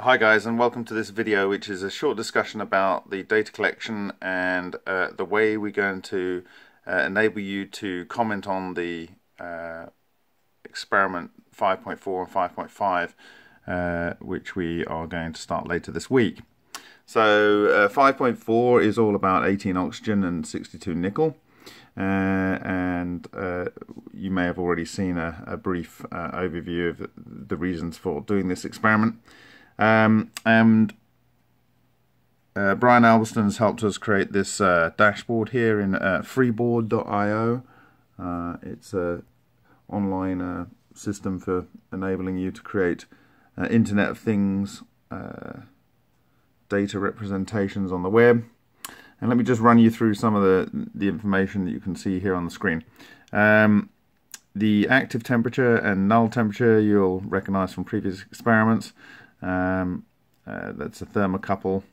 Hi guys and welcome to this video which is a short discussion about the data collection and uh, the way we're going to uh, enable you to comment on the uh, experiment 5.4 and 5.5 uh, which we are going to start later this week. So 5.4 uh, is all about 18 oxygen and 62 nickel. Uh, and you may have already seen a, a brief overview of the reasons for doing this experiment. Um, and uh, Brian has helped us create this uh, dashboard here in uh, freeboard.io. Uh, it's an online uh, system for enabling you to create uh, Internet of Things data representations on the web. And let me just run you through some of the, the information that you can see here on the screen. Um, the active temperature and null temperature you'll recognize from previous experiments. Um, uh, that's a thermocouple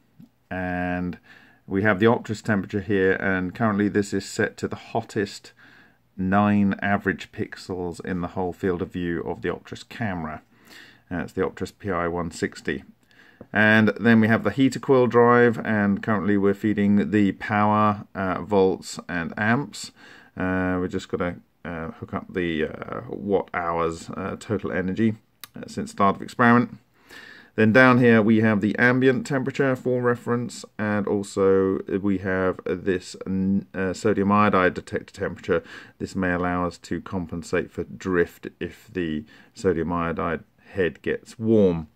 and we have the Optris temperature here and currently this is set to the hottest 9 average pixels in the whole field of view of the Optris camera. That's uh, the Optris PI160. And then we have the heater coil drive and currently we're feeding the power, uh, volts and amps. Uh, we're just going to uh, hook up the uh, watt hours total energy since start of experiment. Then down here we have the ambient temperature for reference and also we have this uh, sodium iodide detector temperature. This may allow us to compensate for drift if the sodium iodide head gets warm.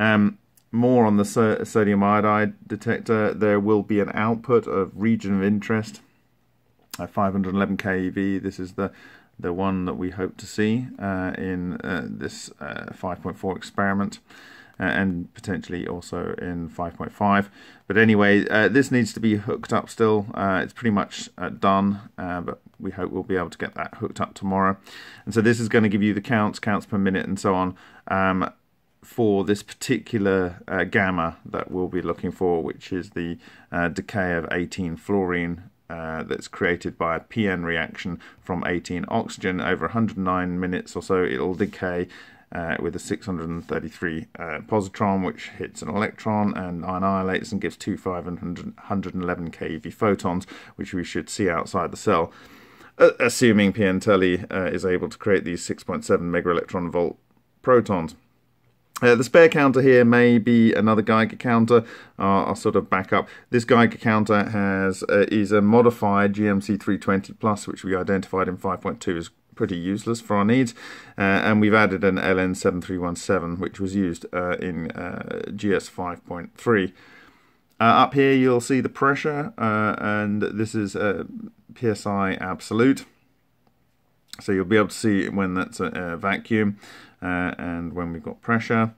Um, more on the so sodium iodide detector, there will be an output of region of interest at 511 keV. This is the the one that we hope to see uh, in uh, this uh, 5.4 experiment. Uh, and potentially also in 5.5. But anyway, uh, this needs to be hooked up still. Uh, it's pretty much done, but we hope we'll be able to get that hooked up tomorrow. And so this is going to give you the counts, counts per minute, and so on. Um, for this particular uh, gamma that we'll be looking for, which is the uh, decay of 18 fluorine uh, that's created by a PN reaction from 18 oxygen over 109 minutes or so. It'll decay uh, with a 633 uh, positron, which hits an electron and annihilates and gives two 511 keV photons, which we should see outside the cell, uh, assuming PN uh, is able to create these 6.7 megaelectron volt protons. Uh, the spare counter here may be another Geiger counter. Uh, I'll sort of back up. This Geiger counter has uh, is a modified GMC 320 Plus, which we identified in 5.2 as pretty useless for our needs. Uh, and we've added an LND7317, which was used uh, in uh, GS 5.3. Uh, up here you'll see the pressure, uh, and this is a PSI absolute. So you'll be able to see when that's a, a vacuum and when we've got pressure.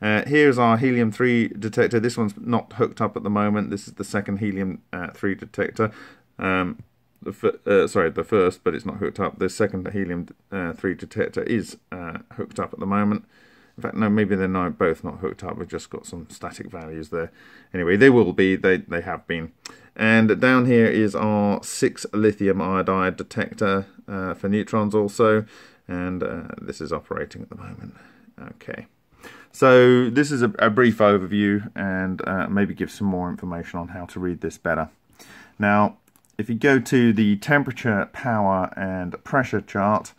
Uh, here's our helium-3 detector. This one's not hooked up at the moment. This is the second helium-3 uh, detector. Um, the uh, sorry, the first, but it's not hooked up. The second helium uh, 3 detector is uh, hooked up at the moment. In fact, no, maybe they're not both not hooked up. We've just got some static values there. Anyway, they will be. They they have been. And down here is our 6 lithium iodide detector uh, for neutrons also. And uh, this is operating at the moment. Okay. So this is a, a brief overview and uh, maybe give some more information on how to read this better. Now, if you go to the temperature, power and pressure chart,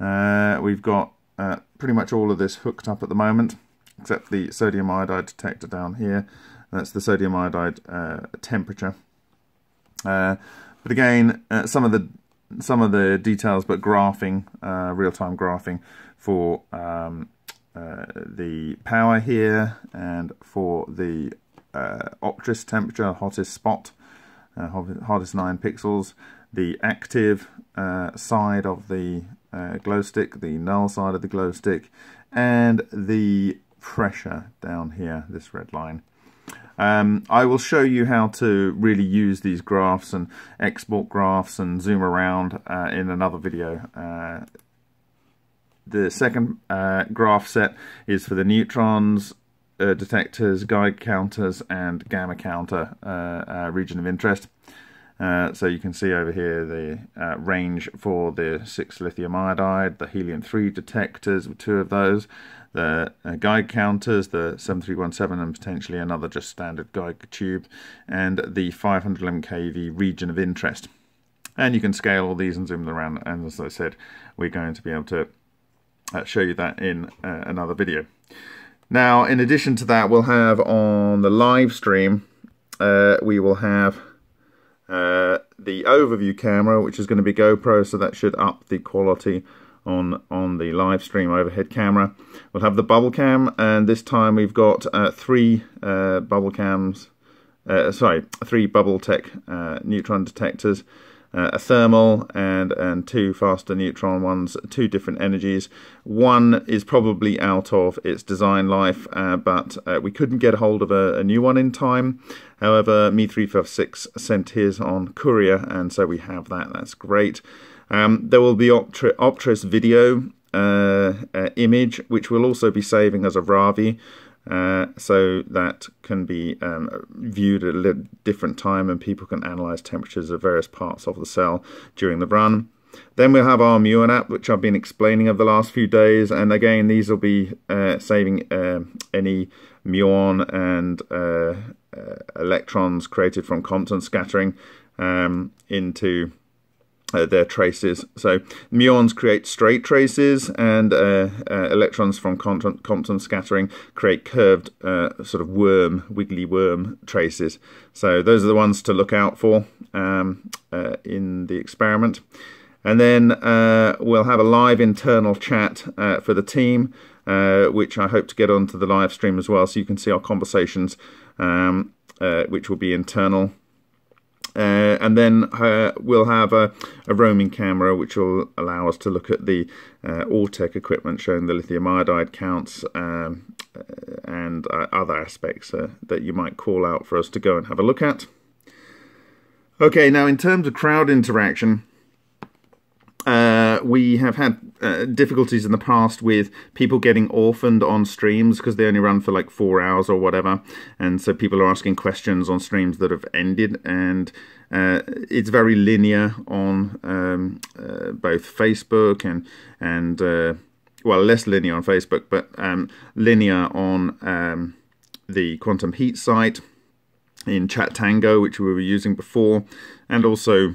uh, we've got uh, pretty much all of this hooked up at the moment, except the sodium iodide detector down here. That's the sodium iodide uh, temperature. Uh, but again, uh, some of the some of the details, but graphing, uh, real-time graphing for um, the power here and for the Optris temperature, hottest spot uh, hardest 9 pixels. The active uh, side of the uh, glow stick, the null side of the glow stick, and the pressure down here, this red line. Um, I will show you how to really use these graphs and export graphs and zoom around uh, in another video. Uh, the second uh, graph set is for the neutrons, uh, detectors, Geiger counters, and gamma counter uh, uh, region of interest. Uh, so you can see over here the uh, range for the 6 lithium iodide, the helium-3 detectors, two of those, the Geiger counters, the 7317 and potentially another just standard Geiger tube, and the 511 kV region of interest. And you can scale all these and zoom them around, and as I said, we're going to be able to show you that in another video. Now, in addition to that, we'll have on the live stream, uh, we will have uh, the overview camera, which is going to be GoPro, so that should up the quality on on the live stream overhead camera. We'll have the bubble cam, and this time we've got uh, three uh, bubble cams, uh, sorry, three bubble tech uh, neutron detectors uh, a thermal and and two faster neutron ones, two different energies. One is probably out of its design life, uh, but uh, we couldn't get hold of a, a, new one in time. However, Me356 sent his on courier, and so we have that. That's great. Um, there will be Optri Optris video uh, uh, image, which we'll also be saving as a Ravi. Uh, so that can be um, viewed at a different time and people can analyze temperatures of various parts of the cell during the run. Then we'll have our Muon app, which I've been explaining over the last few days. And again, these will be uh, saving uh, any muon and uh, uh, electrons created from Compton scattering um, into uh, their traces. So muons create straight traces, and uh, uh, electrons from Compton, scattering create curved, uh, sort of worm, wiggly worm traces. So those are the ones to look out for um, uh, in the experiment. And then uh, we'll have a live internal chat for the team, which I hope to get onto the live stream as well, so you can see our conversations, um, which will be internal. Uh, and then uh, we'll have a, a, roaming camera which will allow us to look at the uh, Autech equipment showing the lithium iodide counts um, uh, and uh, other aspects uh, that you might call out for us to go and have a look at. Okay, now in terms of crowd interaction, we have had uh, difficulties in the past with people getting orphaned on streams because they only run for like four hours or whatever, and so people are asking questions on streams that have ended, and uh, it's very linear on um, uh, both Facebook and and uh, well less linear on Facebook, but um, linear on um, the Quantum Heat site in Chatango, which we were using before, and also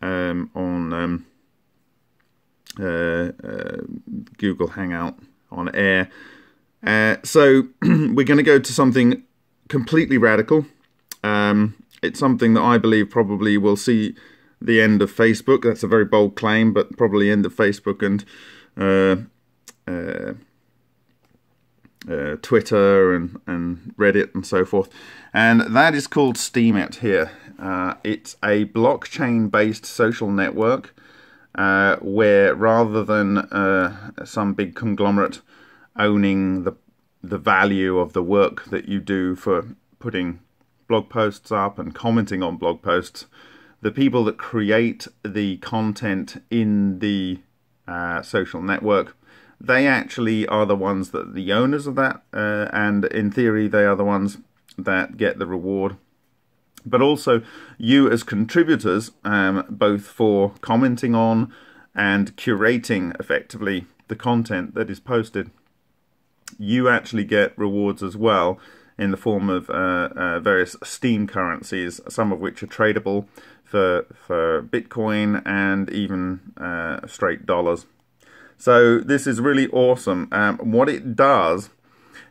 um, on um, Google Hangout on air. Uh, so we're going to go to something completely radical. Um, it's something that I believe probably will see the end of Facebook. That's a very bold claim, but probably end of Facebook and uh, uh, uh, Twitter and, and Reddit and so forth. And that is called Steemit here. it's a blockchain based social network uh, where rather than uh, some big conglomerate owning the the value of the work that you do for putting blog posts up and commenting on blog posts, the people that create the content in the uh, social network, they actually are the ones that the owners of that, uh, and in theory, they are the ones that get the reward but also you as contributors, um, both for commenting on and curating effectively the content that is posted. You actually get rewards as well in the form of uh, uh, various Steem currencies, some of which are tradable for, for Bitcoin and even uh, straight dollars. So this is really awesome. Um, what it does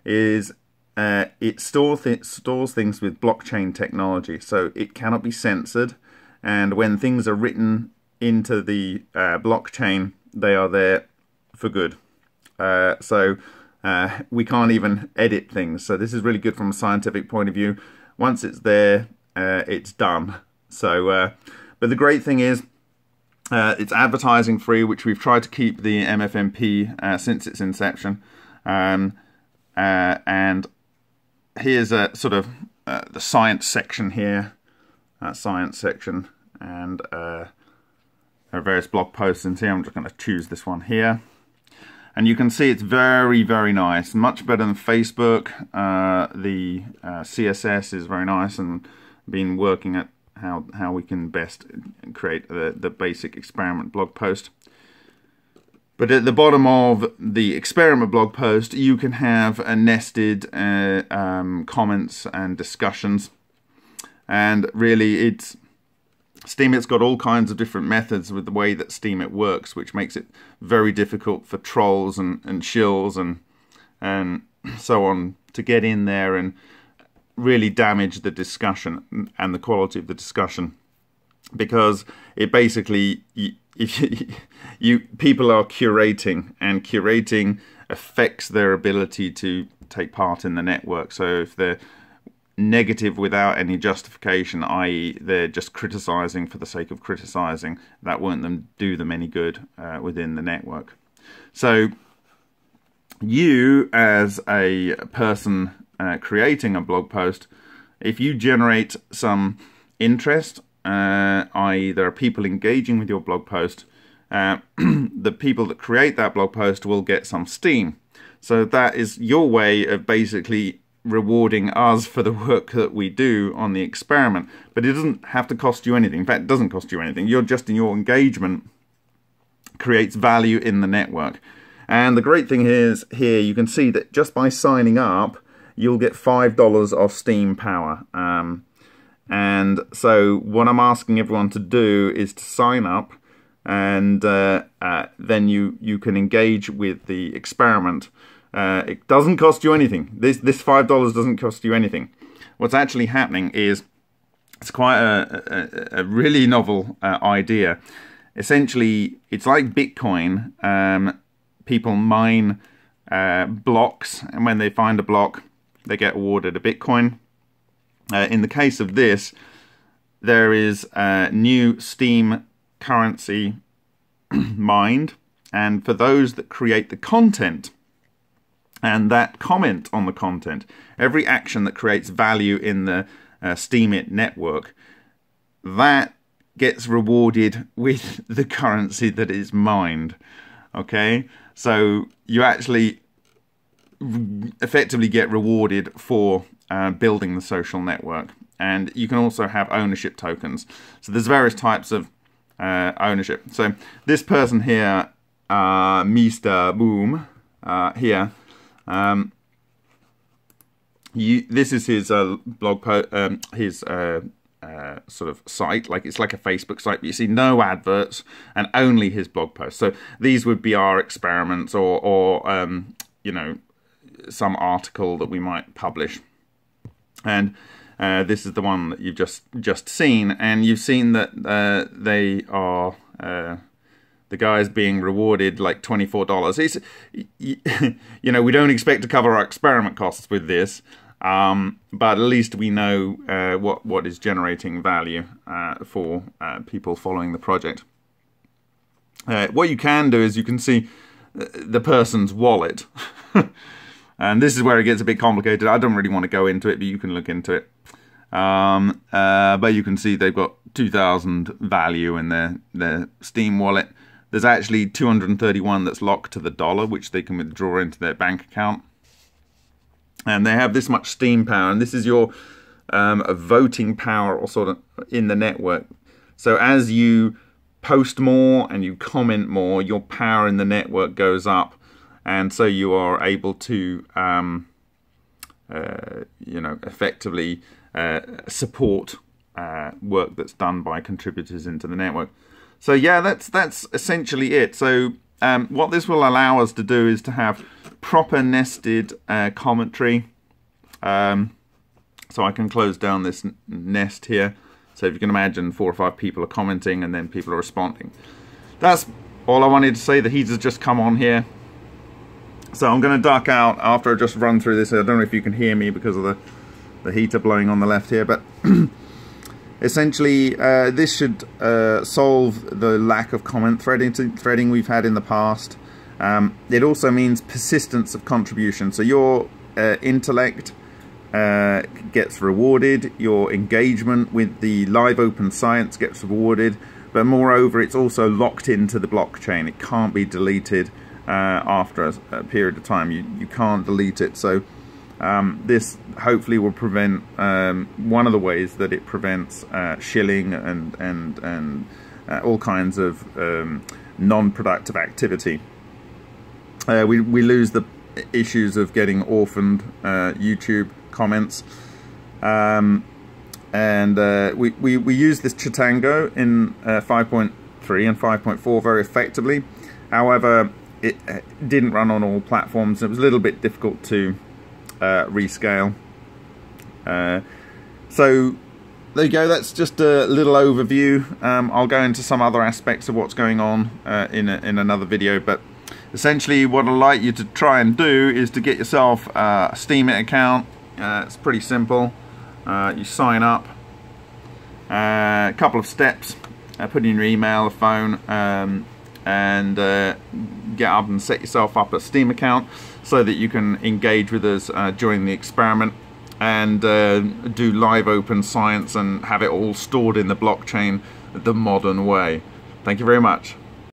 is uh, it stores, th stores things with blockchain technology, so it cannot be censored. And when things are written into the uh, blockchain, they are there for good. Uh, so uh, we can't even edit things. So this is really good from a scientific point of view. Once it's there, uh, it's done. So, uh, but the great thing is, it's advertising free, which we've tried to keep the MFMP since its inception. Um, and here's a sort of uh, the science section here, that science section, and uh, there are various blog posts in here. I'm just going to choose this one here. And you can see it's very, very nice. Much better than Facebook. Uh, the uh, CSS is very nice and been working at how how we can best create the the basic experiment blog post. But at the bottom of the experiment blog post, you can have a nested uh, um, comments and discussions. And really, it's Steemit's got all kinds of different methods with the way that Steemit works, which makes it very difficult for trolls and, and shills and and so on to get in there and really damage the discussion and the quality of the discussion because it basically you, you people are curating and curating affects their ability to take part in the network. So if they're negative without any justification i.e they're just criticizing for the sake of criticizing that won't them do them any good uh, within the network. So you as a person uh, creating a blog post if you generate some interest uh, i.e. there are people engaging with your blog post, uh, the people that create that blog post will get some Steem. So that is your way of basically rewarding us for the work that we do on the experiment. But it doesn't have to cost you anything. In fact, it doesn't cost you anything. You're just in your engagement creates value in the network. And the great thing is here, you can see that just by signing up, you'll get $5 of Steem power. Um, and so what I'm asking everyone to do is to sign up and uh, uh, then you, you can engage with the experiment. Uh, it doesn't cost you anything. This, this $5 doesn't cost you anything. What's actually happening is it's quite a, a, a really novel uh, idea. Essentially, it's like Bitcoin. Um, people mine uh, blocks, and when they find a block, they get awarded a Bitcoin. Uh, in the case of this, there is a new Steem currency mined, and for those that create the content and that comment on the content, every action that creates value in the uh, Steemit network, that gets rewarded with the currency that is mined. Okay, so you actually effectively get rewarded for uh, building the social network. And you can also have ownership tokens. So there's various types of uh, ownership. So this person here, uh, Mr. Boom, uh, here, um, you, this is his uh, blog post, um, his uh, uh, sort of site, like it's like a Facebook site, but you see no adverts and only his blog posts. So these would be our experiments or, or um, you know, some article that we might publish. And uh, this is the one that you've just just seen and you've seen that uh, they are uh, the guys being rewarded like $24 it's you know we don't expect to cover our experiment costs with this um, but at least we know uh, what what is generating value uh, for uh, people following the project. What you can do is you can see the person's wallet And this is where it gets a bit complicated. I don't really want to go into it, but you can look into it. Um, uh, but you can see they've got 2,000 value in their, their Steem wallet. There's actually 231 that's locked to the dollar, which they can withdraw into their bank account. And they have this much Steem power, and this is your um, voting power or sort of in the network. So as you post more and you comment more, your power in the network goes up and so you are able to um, uh, you know effectively uh, support uh, work that's done by contributors into the network. So yeah, that's that's essentially it. So um, what this will allow us to do is to have proper nested uh, commentary. Um, so I can close down this nest here. So if you can imagine, four or five people are commenting and then people are responding. That's all I wanted to say. The heat has just come on here. So I'm going to duck out after I just run through this. I don't know if you can hear me because of the, the heater blowing on the left here, but essentially uh, this should uh, solve the lack of comment threading, threading we've had in the past. Um, it also means persistence of contribution. So your uh, intellect uh, gets rewarded, your engagement with the live open science gets rewarded, but moreover it's also locked into the blockchain. It can't be deleted uh, after a, a, period of time. You, you can't delete it. So Um, this hopefully will prevent um, one of the ways that it prevents uh, shilling and and and uh, all kinds of um, non-productive activity. Uh, we we lose the issues of getting orphaned uh, YouTube comments. Um, and uh, we, we, we use this Chatango in uh, 5.3 and 5.4 very effectively. However, it didn't run on all platforms. It was a little bit difficult to uh, rescale. Uh, so there you go. That's just a little overview. Um, I'll go into some other aspects of what's going on uh, in, a, in another video. But essentially what I'd like you to try and do is to get yourself a Steemit account. Uh, it's pretty simple. Uh, you sign up. Uh, a couple of steps. put in your email, a phone, um, and uh, get up and set yourself up a Steem account so that you can engage with us uh, during the experiment and uh, do live open science and have it all stored in the blockchain the modern way. Thank you very much.